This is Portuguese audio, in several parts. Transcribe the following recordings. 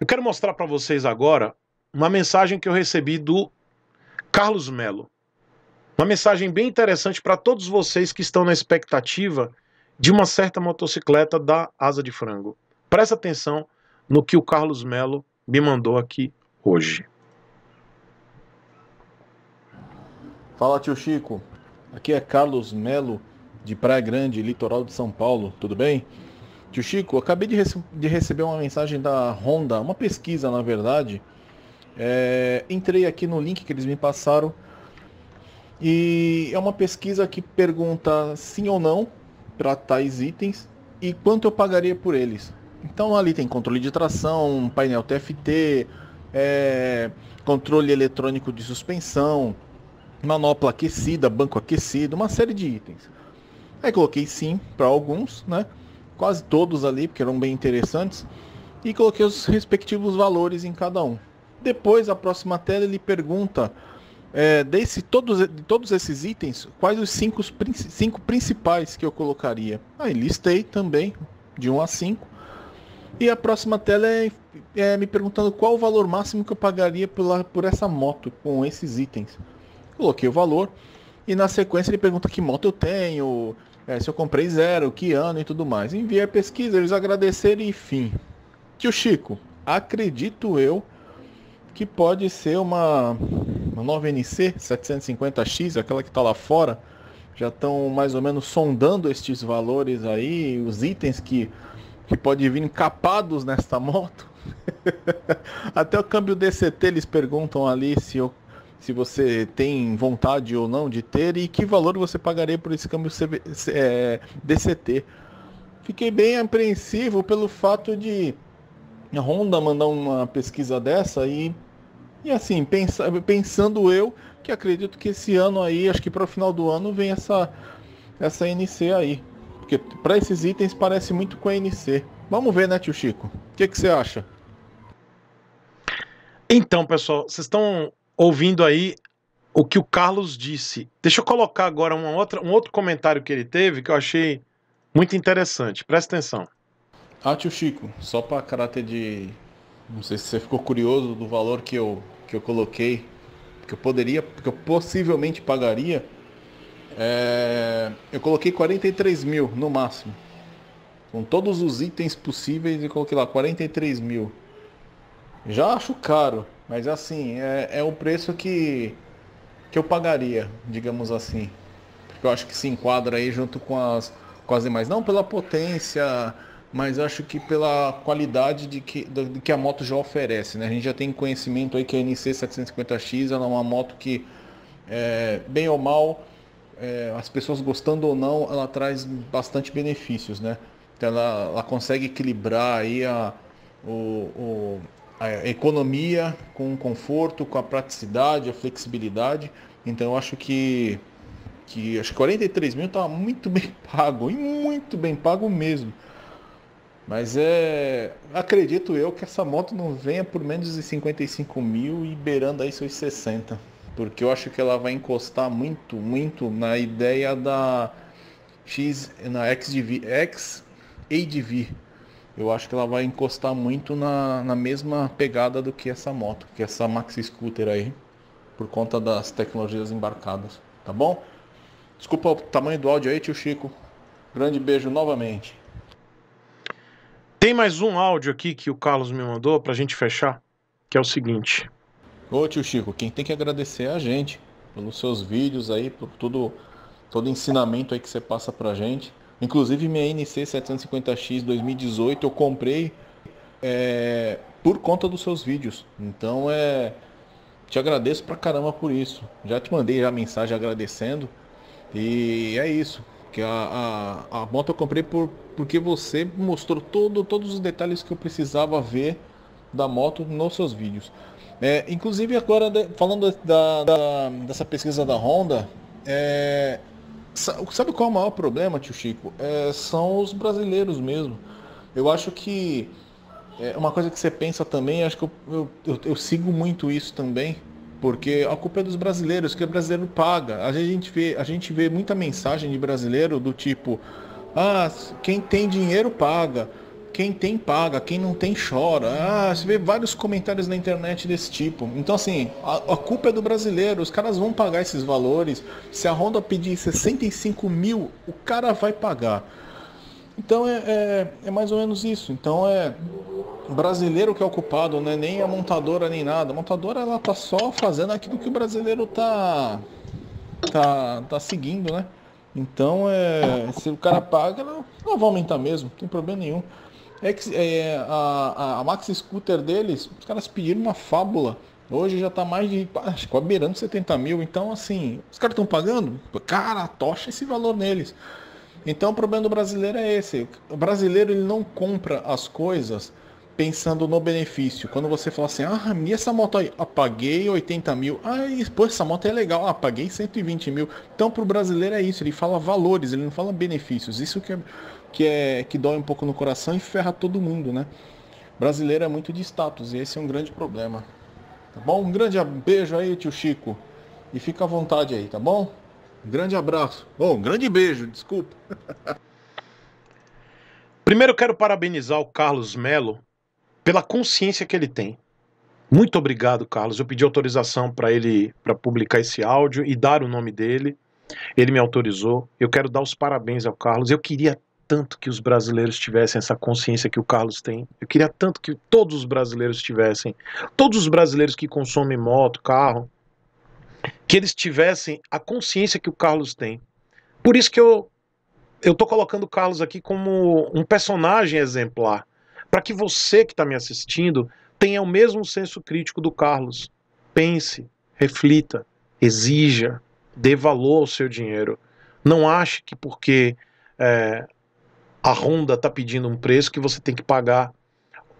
Eu quero mostrar para vocês agora uma mensagem que eu recebi do Carlos Melo. Uma mensagem bem interessante para todos vocês que estão na expectativa de uma certa motocicleta da Asa de Frango. Presta atenção no que o Carlos Melo me mandou aqui hoje. Fala tio Chico, aqui é Carlos Melo de Praia Grande, litoral de São Paulo, tudo bem? Tio Chico, acabei de, rece de receber uma mensagem da Honda, uma pesquisa na verdade. É, entrei aqui no link que eles me passaram e é uma pesquisa que pergunta sim ou não para tais itens e quanto eu pagaria por eles. Então ali tem controle de tração, painel TFT, é, controle eletrônico de suspensão, manopla aquecida, banco aquecido, uma série de itens. Aí coloquei sim para alguns, né? Quase todos ali, porque eram bem interessantes. E coloquei os respectivos valores em cada um. Depois, a próxima tela, ele pergunta é, desse, todos, todos esses itens, quais os cinco, cinco principais que eu colocaria. Aí listei também, de 1 a 5. E a próxima tela é, é, me perguntando qual o valor máximo que eu pagaria por, por essa moto com esses itens. Coloquei o valor e na sequência ele pergunta que moto eu tenho, é, se eu comprei zero, que ano e tudo mais. Enviei a pesquisa, eles agradeceram e fim. Tio Chico, acredito eu que pode ser uma uma nova NC 750X, aquela que está lá fora, já estão mais ou menos sondando estes valores aí, os itens que, que pode vir encapados nesta moto. Até o câmbio DCT eles perguntam ali se, eu, se você tem vontade ou não de ter e que valor você pagaria por esse câmbio CV, é, DCT. Fiquei bem apreensivo pelo fato de a Honda mandar uma pesquisa dessa e e assim, pensa, pensando eu, que acredito que esse ano aí, acho que para o final do ano, vem essa, essa NC aí. Porque para esses itens parece muito com a NC. Vamos ver, né, tio Chico? O que você acha? Então, pessoal, vocês estão ouvindo aí o que o Carlos disse. Deixa eu colocar agora uma outra, um outro comentário que ele teve que eu achei muito interessante. Presta atenção. Ah, tio Chico, só para caráter de. Não sei se você ficou curioso do valor que eu que eu coloquei, que eu poderia, que eu possivelmente pagaria, é, eu coloquei 43 mil no máximo. Com todos os itens possíveis, eu coloquei lá 43 mil. Já acho caro, mas assim, é, é o preço que, que eu pagaria, digamos assim. Porque eu acho que se enquadra aí junto com as, com as demais. Não pela potência mas acho que pela qualidade de que, de que a moto já oferece. Né? A gente já tem conhecimento aí que a NC 750X é uma moto que, é, bem ou mal, é, as pessoas gostando ou não, ela traz bastante benefícios. Né? Então ela, ela consegue equilibrar aí a, o, o, a economia com o conforto, com a praticidade, a flexibilidade. Então eu acho que, que acho que 43 mil está muito bem pago, e muito bem pago mesmo. Mas é. Acredito eu que essa moto não venha por menos de 55 mil e beirando aí seus 60. Porque eu acho que ela vai encostar muito, muito na ideia da X, na XDV, X ADV. Eu acho que ela vai encostar muito na, na mesma pegada do que essa moto, que essa Maxi Scooter aí, por conta das tecnologias embarcadas. Tá bom? Desculpa o tamanho do áudio aí, tio Chico. Grande beijo novamente. Tem mais um áudio aqui que o Carlos me mandou para a gente fechar, que é o seguinte. Ô tio Chico, quem tem que agradecer é a gente, pelos seus vídeos aí, por tudo, todo ensinamento aí que você passa pra gente. Inclusive minha NC 750X 2018 eu comprei é, por conta dos seus vídeos. Então é. Te agradeço pra caramba por isso. Já te mandei a mensagem agradecendo. E é isso. Que a, a, a moto eu comprei por, porque você mostrou todo, todos os detalhes que eu precisava ver da moto nos seus vídeos. É, inclusive agora falando da, da, dessa pesquisa da Honda, é, sabe qual é o maior problema, tio Chico? É, são os brasileiros mesmo. Eu acho que é uma coisa que você pensa também, acho que eu, eu, eu, eu sigo muito isso também porque a culpa é dos brasileiros, que o brasileiro paga. A gente vê, a gente vê muita mensagem de brasileiro do tipo, ah, quem tem dinheiro paga. Quem tem paga, quem não tem chora. Ah, você vê vários comentários na internet desse tipo. Então, assim, a, a culpa é do brasileiro. Os caras vão pagar esses valores. Se a Honda pedir 65 mil, o cara vai pagar. Então é, é, é, mais ou menos isso. Então é brasileiro que é o culpado, né? nem a montadora nem nada. A montadora ela tá só fazendo aquilo que o brasileiro tá tá, tá seguindo, né? Então é se o cara paga, ela, ela vai aumentar mesmo, não tem problema nenhum. É que é, a, a Max Scooter deles, os caras pediram uma fábula. Hoje já tá mais de acho que beirando 70 mil. Então, assim, os caras estão pagando? Cara, tocha esse valor neles. Então o problema do brasileiro é esse. O brasileiro ele não compra as coisas pensando no benefício. Quando você fala assim, ah, e essa moto aí, apaguei 80 mil. Ah, pô, essa moto é legal, ah, paguei 120 mil. Então pro brasileiro é isso, ele fala valores, ele não fala benefícios. Isso que é, que é que dói um pouco no coração e ferra todo mundo, né? O brasileiro é muito de status e esse é um grande problema. Tá bom? Um grande beijo aí, tio Chico. E fica à vontade aí, tá bom? Um grande abraço. Oh, um grande beijo, desculpa. Primeiro quero parabenizar o Carlos Melo pela consciência que ele tem. Muito obrigado, Carlos. Eu pedi autorização para ele para publicar esse áudio e dar o nome dele. Ele me autorizou. Eu quero dar os parabéns ao Carlos. Eu queria tanto que os brasileiros tivessem essa consciência que o Carlos tem. Eu queria tanto que todos os brasileiros tivessem. Todos os brasileiros que consomem moto, carro, que eles tivessem a consciência que o Carlos tem. Por isso que eu eu tô colocando o Carlos aqui como um personagem exemplar, para que você que está me assistindo tenha o mesmo senso crítico do Carlos. Pense, reflita, exija, dê valor ao seu dinheiro. Não ache que porque é, a Honda está pedindo um preço que você tem que pagar.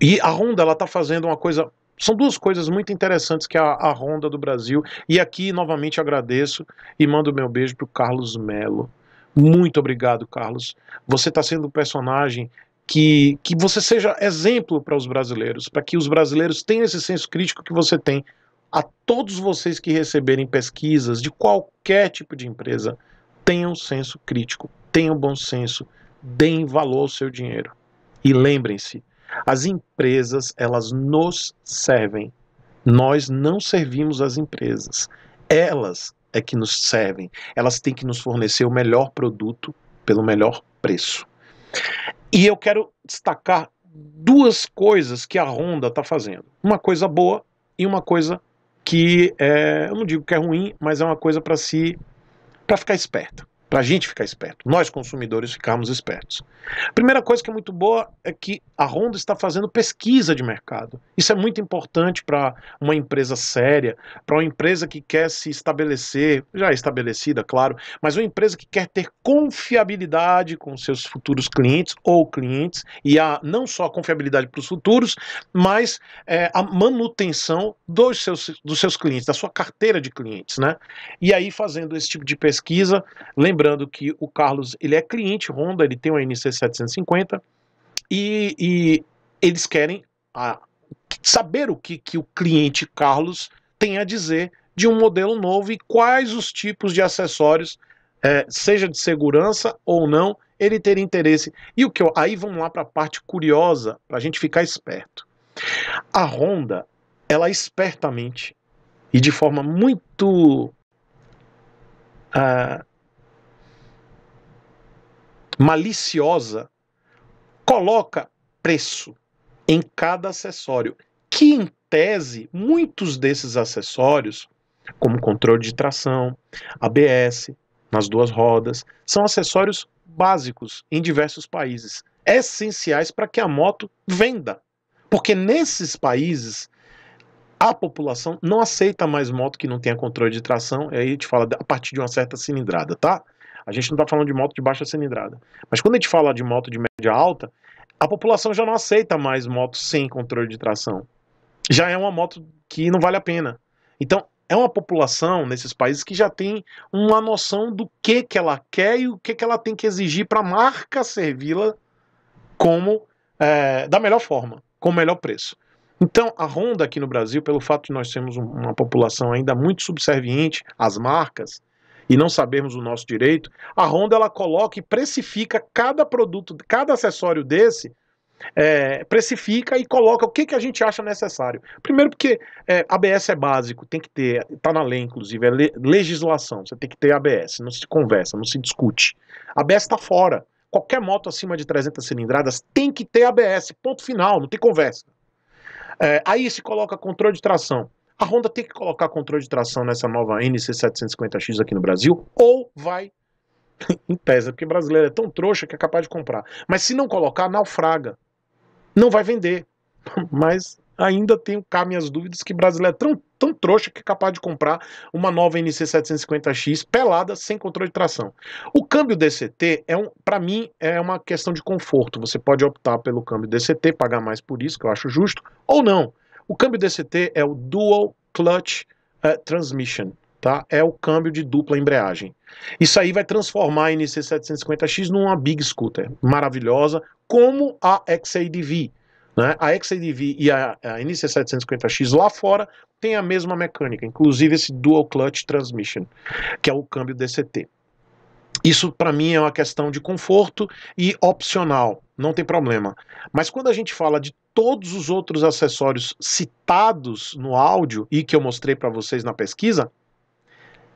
E a Honda ela está fazendo uma coisa são duas coisas muito interessantes que a, a Honda do Brasil. E aqui, novamente, agradeço e mando meu beijo para o Carlos Melo. Muito obrigado, Carlos. Você está sendo um personagem que, que você seja exemplo para os brasileiros, para que os brasileiros tenham esse senso crítico que você tem. A todos vocês que receberem pesquisas de qualquer tipo de empresa, tenham senso crítico, tenham bom senso, deem valor ao seu dinheiro. E lembrem-se, as empresas, elas nos servem. Nós não servimos as empresas. Elas é que nos servem. Elas têm que nos fornecer o melhor produto pelo melhor preço. E eu quero destacar duas coisas que a Honda está fazendo. Uma coisa boa e uma coisa que é, eu não digo que é ruim, mas é uma coisa para se para ficar esperto para a gente ficar esperto, nós consumidores ficarmos espertos. Primeira coisa que é muito boa é que a Honda está fazendo pesquisa de mercado. Isso é muito importante para uma empresa séria, para uma empresa que quer se estabelecer, já estabelecida, claro, mas uma empresa que quer ter confiabilidade com seus futuros clientes ou clientes, e a, não só a confiabilidade para os futuros, mas é, a manutenção dos seus, dos seus clientes, da sua carteira de clientes. Né? E aí, fazendo esse tipo de pesquisa, lembrando Lembrando que o Carlos ele é cliente Honda, ele tem uma NC 750 e, e eles querem a, saber o que, que o cliente Carlos tem a dizer de um modelo novo e quais os tipos de acessórios, é, seja de segurança ou não, ele ter interesse. E o que eu, aí vamos lá para a parte curiosa, para a gente ficar esperto. A Honda, ela espertamente e de forma muito uh, maliciosa coloca preço em cada acessório, que em tese, muitos desses acessórios, como controle de tração, ABS, nas duas rodas, são acessórios básicos em diversos países, essenciais para que a moto venda. Porque nesses países a população não aceita mais moto que não tenha controle de tração, e aí a gente fala a partir de uma certa cilindrada, tá? A gente não está falando de moto de baixa cilindrada. Mas quando a gente fala de moto de média alta, a população já não aceita mais moto sem controle de tração. Já é uma moto que não vale a pena. Então, é uma população nesses países que já tem uma noção do que, que ela quer e o que, que ela tem que exigir para a marca servi-la como é, da melhor forma, com o melhor preço. Então, a Honda aqui no Brasil, pelo fato de nós termos uma população ainda muito subserviente às marcas, e não sabermos o nosso direito, a Honda ela coloca e precifica cada produto, cada acessório desse é, precifica e coloca o que, que a gente acha necessário. Primeiro porque é, ABS é básico, tem que ter, está na lei inclusive, é le, legislação, você tem que ter ABS, não se conversa, não se discute. ABS está fora. Qualquer moto acima de 300 cilindradas tem que ter ABS, ponto final, não tem conversa. É, aí se coloca controle de tração. A Honda tem que colocar controle de tração nessa nova NC750X aqui no Brasil, ou vai em pesa, porque brasileiro é tão trouxa que é capaz de comprar. Mas se não colocar, naufraga. Não vai vender. Mas ainda tenho cá minhas dúvidas que brasileiro é tão, tão trouxa que é capaz de comprar uma nova NC750X pelada sem controle de tração. O câmbio DCT é um, para mim é uma questão de conforto. Você pode optar pelo câmbio DCT, pagar mais por isso, que eu acho justo, ou não. O câmbio DCT é o Dual Clutch uh, Transmission, tá? É o câmbio de dupla embreagem. Isso aí vai transformar a NC750X numa big scooter maravilhosa, como a XADV. Né? A XADV e a, a NC750X lá fora tem a mesma mecânica, inclusive esse Dual Clutch Transmission, que é o câmbio DCT. Isso para mim é uma questão de conforto e opcional, não tem problema. Mas quando a gente fala de todos os outros acessórios citados no áudio e que eu mostrei para vocês na pesquisa,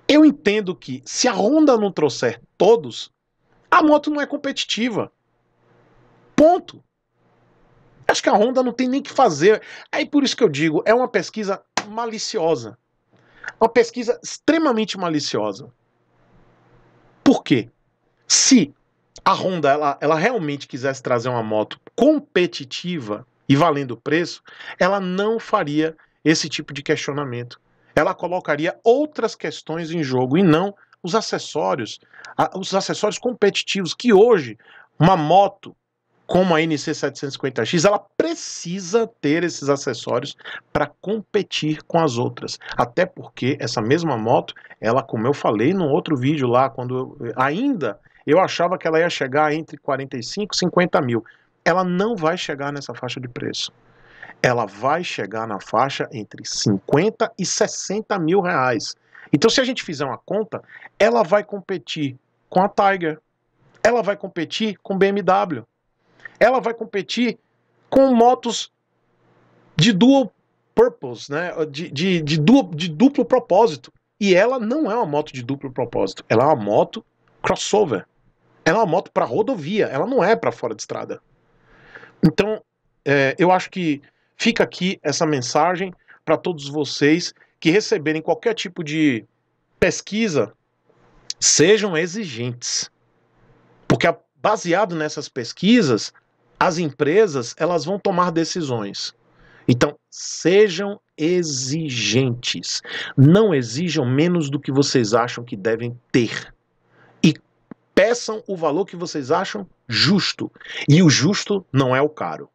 eu entendo que se a Honda não trouxer todos, a moto não é competitiva. Ponto. Acho que a Honda não tem nem que fazer. Aí por isso que eu digo, é uma pesquisa maliciosa. Uma pesquisa extremamente maliciosa. Por quê? Se a Honda ela, ela realmente quisesse trazer uma moto competitiva e valendo o preço, ela não faria esse tipo de questionamento. Ela colocaria outras questões em jogo e não os acessórios, os acessórios competitivos que hoje uma moto como a NC750X, ela precisa ter esses acessórios para competir com as outras. Até porque essa mesma moto, ela, como eu falei no outro vídeo lá, quando eu, ainda eu achava que ela ia chegar entre 45 e 50 mil. Ela não vai chegar nessa faixa de preço. Ela vai chegar na faixa entre 50 e 60 mil reais. Então, se a gente fizer uma conta, ela vai competir com a Tiger, ela vai competir com BMW, ela vai competir com motos de dual purpose, né? De, de, de, de duplo propósito. E ela não é uma moto de duplo propósito. Ela é uma moto crossover. Ela é uma moto para rodovia. Ela não é para fora de estrada. Então, é, eu acho que fica aqui essa mensagem para todos vocês que receberem qualquer tipo de pesquisa, sejam exigentes. Porque baseado nessas pesquisas, as empresas elas vão tomar decisões. Então, sejam exigentes. Não exijam menos do que vocês acham que devem ter. E peçam o valor que vocês acham justo. E o justo não é o caro.